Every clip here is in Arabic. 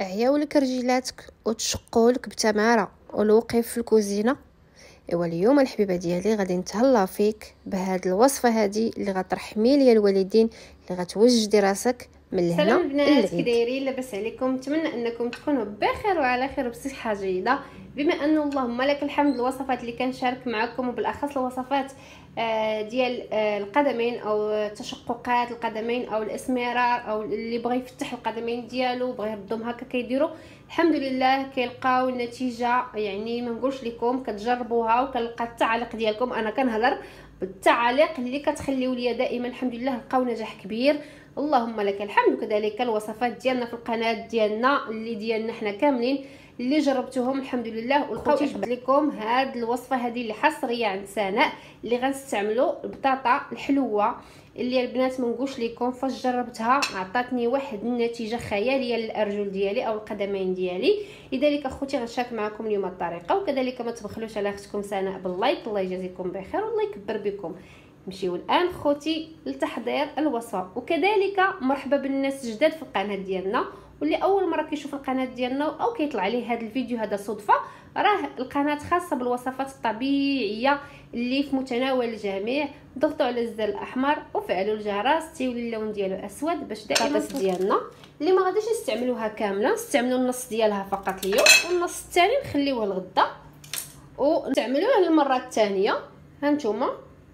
عياولك رجيلاتك وتشقولك بتمارة والوقف في الكوزينة. إيوا اليوم الحبيبة ديالي غادي نتهلا فيك بهاد الوصفة هادي اللي غترحمي ليا الوالدين اللي غتوجدي راسك من الهنا سلام البنات كي دايرين لاباس عليكم نتمنى أنكم تكونوا بخير وعلى خير وبصحة جيدة. بما انه اللهم لك الحمد الوصفات اللي كنشارك معكم وبالأخص الوصفات آه، ديال آه، القدمين أو تشققات القدمين أو الإسمرار أو اللي بغى يفتح القدمين ديالو بغى يردهم هكا كيديروا الحمد لله كيلقاو النتيجة. يعني ما نقولش لكم كتجربوها وكنلقى التعليق ديالكم. أنا كنهضر بالتعاليق اللي كتخليو ليا دائما الحمد لله لقاو نجاح كبير. اللهم لك الحمد. وكذلك الوصفات ديالنا في القناة ديالنا اللي ديالنا حنا كاملين اللي جربتهم الحمد لله. ولقاو جبت لكم هاد الوصفة هذه اللي حصريه عند سناء اللي غنستعملوا البطاطا الحلوة اللي البنات ما نقولش لكم فاش جربتها عطاتني واحد النتيجة خيالية للأرجل ديالي أو القدمين ديالي. لذلك أخوتي غنشارك معكم اليوم الطريقة. وكذلك ما تبخلوش على أختكم سناء باللايك. الله يجازيكم بخير. والله يكبر بكم. نمشيو الآن خوتي لتحضير الوصفة. وكذلك مرحبا بالناس الجداد في القناة ديالنا. واللي أول مرة كيشوف القناة ديالنا أو كيطلع عليه هذا الفيديو هذا صدفه راه القناة خاصة بالوصفات الطبيعية اللي في متناول الجميع. ضغطوا على الزر الأحمر وفعلوا الجرس تيولي اللون ديالو أسود باش دائما ديالنا. اللي ما غاديش نستعملوها كاملة نستعملوا النص ديالها فقط اليوم والنص الثاني نخليوه لغدا ونستعملوه للمرة الثانية ها نتوما؟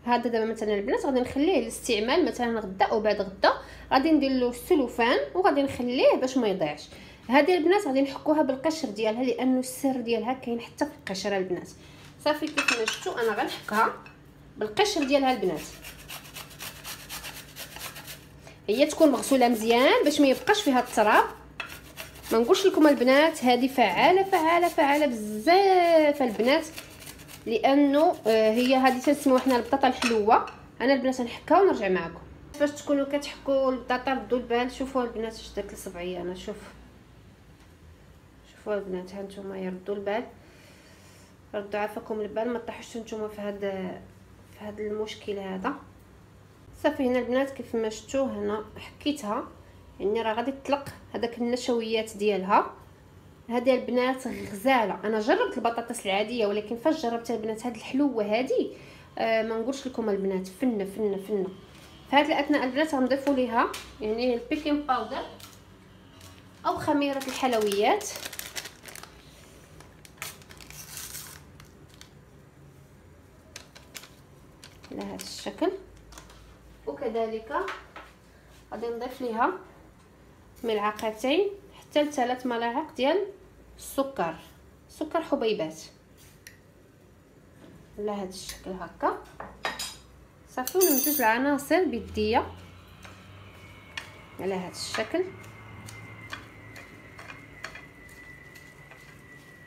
هذا دابا مثلا البنات غادي نخليه للاستعمال مثلا غدا أو بعد غدا. غادي ندير له السلوفان وغادي نخليه باش ما يضيعش. هذه البنات غادي نحكوها بالقشر ديالها لأنه السر ديالها كاين حتى في القشره البنات. صافي كيف ما شفتوا أنا غنحكها بالقشر ديالها البنات. هي تكون مغسولة مزيان باش ما يبقاش فيها التراب ما نقولش لكم البنات هذه فعالة فعالة فعالة بزاف البنات. لأنه آه، هي هذه تنسميوها حنا البطاطا الحلوة. أنا البنات نحكها ونرجع معكم. فاش تكونوا كتحكوا البطاطا ردوا البال شوفوا البنات اش درت لصبعي أنا شوف. شوفوا البنات ها نتوما يردوا البال ردوا عافاكم البال ما طيحوش نتوما في هذا في هذا المشكل هذا. صافي هنا البنات كيف ما شفتوا هنا حكيتها. يعني راه غادي تطلق هذاك النشويات ديالها. هذه البنات غزالة. أنا جربت البطاطس العادية ولكن فاش جربت البنات هذه الحلوة هذه آه ما نقولش لكم البنات فنه فنه فنه هذه الأثناء البنات غنضيفوا ليها يعني البيكين باودر أو خميرة الحلويات. على هذا الشكل. وكذلك غادي نضيف ليها ملعقتين. حتى لثلاث ملاعق ديال السكر. سكر حبيبات. على هذا الشكل هكا. صافي ونمزج العناصر بيدية. على هذا الشكل.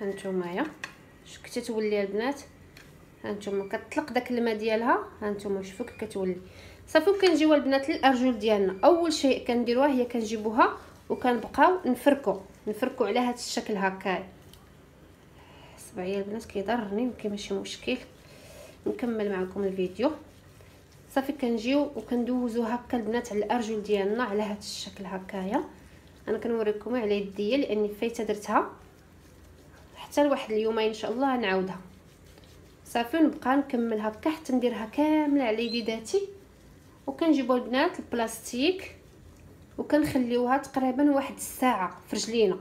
هانتومايا شوف كتتولي البنات؟ هانتوما كتطلق داك الماء ديالها. هانتوما شوفوا كتولي. صافي وكنجيو البنات للأرجل ديالنا. أول شيء كنديروها هي كنجيبوها وكنبقاو نفركو نفركو على هذا الشكل هكا. صبعي البنات كيضرني ولكن ماشي مشكل. نكمل معكم الفيديو. صافي كنجيو وكندوزو هكا البنات على الأرجل ديالنا على هذا الشكل هكايا. أنا كنوريكم على يديا لأني فايتة درتها. حتى لواحد اليومين إن شاء الله نعاودها. صافي ونبقى نكمل هكا حتى نديرها كاملة على يديداتي وكنجيبو البنات البلاستيك. وكنخليوها تقريبا واحد الساعة في رجلينا.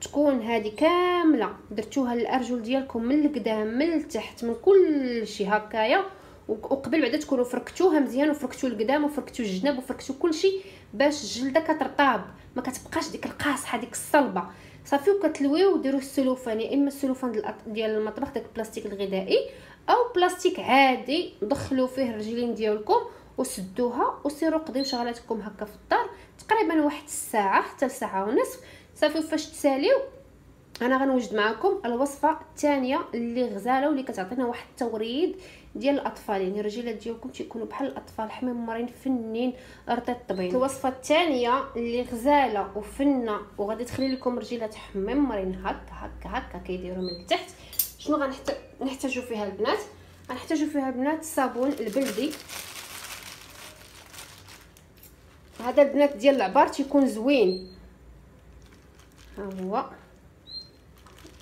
تكون هذه كاملة. درتوها للأرجل ديالكم من القدام من التحت من كل شيء هكايا. وقبل بعدا تكونوا فركتوها مزيان وفركتوا القدام وفركتوا الجناب وفركتوا كل شيء باش الجلدة كترطاب. ما كتبقاش ديك القاصحة ديك الصلبة. صافي وكتلويو وديروا السلوفان يا إما السلوفان ديال المطبخ داك البلاستيك الغذائي أو بلاستيك عادي. دخلوا فيه الرجلين ديالكم وسدوها وسيروا قضيو شغلاتكم هكا في الدار. تقريبا واحد الساعة حتى لساعه ونصف. صافي فاش تساليو أنا غنوجد معكم الوصفة الثانية اللي غزالة واللي كتعطينا واحد التوريد ديال الأطفال. يعني الرجيلات ديالكم تيكونوا بحال الأطفال حميمرين فنين طبيعي الوصفة الثانية اللي غزالة وفنة وغادي تخلي لكم رجيلات حميمرين هكا هكا هكا كيديروا من التحت شنو غنحتاجو فيها البنات؟ غنحتاجو فيها البنات الصابون البلدي. هذا البنات ديال العبار تيكون زوين. ها هو.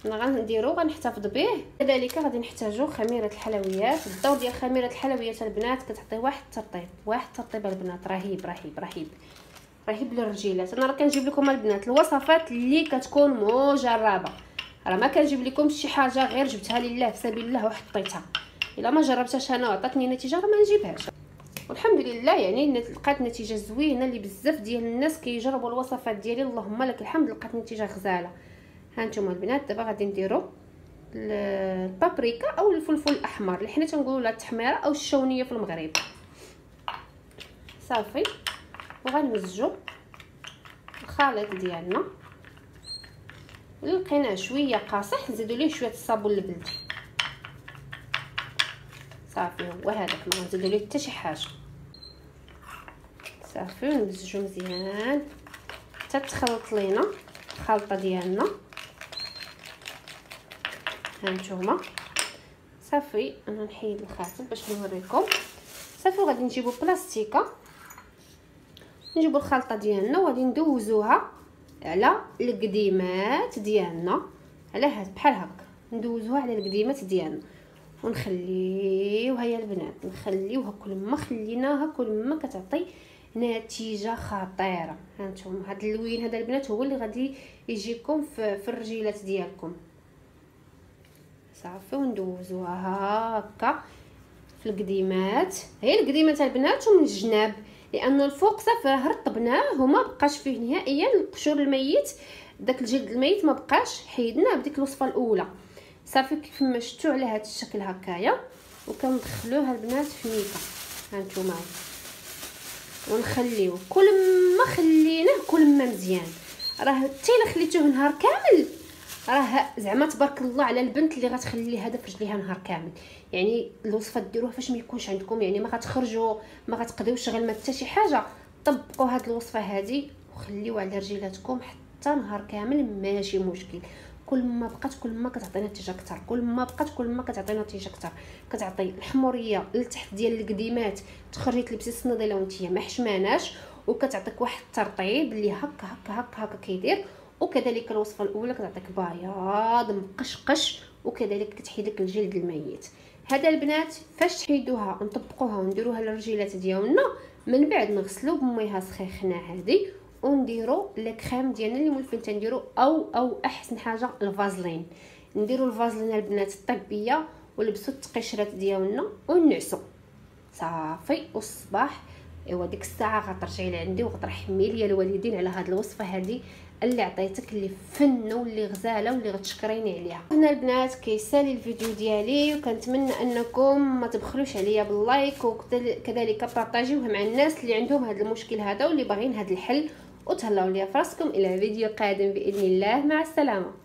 غنديرو غنحتفظ به. كذلك غادي نحتاجو خميرة الحلويات. الدور ديال خميرة الحلويات البنات كتعطي واحد الترطيب. واحد الترطيب البنات. رهيب رهيب رهيب. رهيب للرجيلات. أنا راه كنجيب لكم البنات الوصفات اللي كتكون مجربة. راه ما كنجيب لكم شي حاجة غير جبتها لله في سبيل الله وحطيتها. إلا ما جربتهاش أنا وعطاتني نتيجة راه ما نجيبهاش. والحمد لله يعني لقات نتيجة زوينة اللي بزاف ديال الناس كيجربوا الوصفات ديالي. اللهم لك الحمد لقات نتيجة غزالة. ها نتوما البنات دابا غادي نديرو البابريكا أو الفلفل الأحمر. اللي حنا تنقولوا لها التحميرة أو الشونية في المغرب. صافي. وغنمزجو الخليط ديالنا. لقيناه شوية قاصح نزيدو ليه شوية الصابون البلدي. صافي هو هذاك ما غنزيدو ليه حتى شي حاجة. صافي ونمزجو مزيان. حتى تخلط لينا الخلطة ديالنا. هانتوما صافي أنا نحيد الخاتم باش نوريكم. صافي وغادي نجيبو بلاستيكة. نجيبو الخلطة ديالنا وغادي ندوزوها على القديمات ديالنا. على هاد بحال هكا ندوزوها على القديمات ديالنا. ونخليوها يا البنات. نخليوها كل ما خليناها كل ما كتعطي نتيجه خطيره هانتوما هاد اللوين هذا البنات هو اللي غادي يجيكم في, في الرجيلات ديالكم. صافي وندوزوها هكا في القديمات. هي القديمات البنات ومن الجناب لأن الفوق صافي رطبناه وما بقاش فيه نهائيا القشور الميت. داك الجلد الميت ما بقاش حيدناه بديك الوصفة الأولى. صافي كيف ما شفتوا على هذا الشكل هكايا. وكندخلوها البنات في ميكا. هانتوما ونخليوه. كل ما خليناه كل ما مزيان. راه حتى إلا خليتوه نهار كامل راه زعما تبارك الله على البنت اللي غتخلي هذا في رجليها نهار كامل. يعني الوصفة ديروها فاش ما يكونش عندكم يعني ما غتخرجوا ما غتقضيوش غير ما حتى شي حاجة. طبقوا هذه الوصفة هذه وخليوها على رجيلاتكم حتى نهار كامل ماشي مشكل. كل ما بقات كل ما كتعطي نتيجه أكثر كل ما بقات كل ما كتعطي نتيجه أكثر كتعطي الحمورية لتحت ديال القديمات تخرجي تلبسي الصناديله وانت ما حشماناش. وكتعطيك واحد الترطيب اللي هكا هكا هكا هكا كيدير. وكذلك الوصفة الأولى كتعطيك بياض مقشقش. وكذلك كتحيد لك الجلد الميت. هذا البنات فاش تحيدوها ونطبقوها ونديروها للرجيلات ديالنا من بعد نغسلو بميها سخيخنا عادي ونديرو الكريم ديالنا اللي مولفين تنديرو أو أو أحسن حاجة الفازلين. نديرو الفازلين البنات الطبية ولبسوا التقشرات ديالنا ونعسو. صافي والصباح. إيوا ديك الساعة غترجعي لعندي وغترحمي ليا الوالدين على هاد الوصفة هذه اللي عطيتك اللي فن واللي غزالة واللي غتشكريني عليها. هنا البنات كيسالي الفيديو ديالي وكنتمنى أنكم ما تبخلوش عليا باللايك وكذلك بارطاجيوه مع الناس اللي عندهم هذا المشكل هذا واللي باغيين هذا الحل وتهلاو ليا فراسكم إلى فيديو قادم بإذن الله مع السلامة.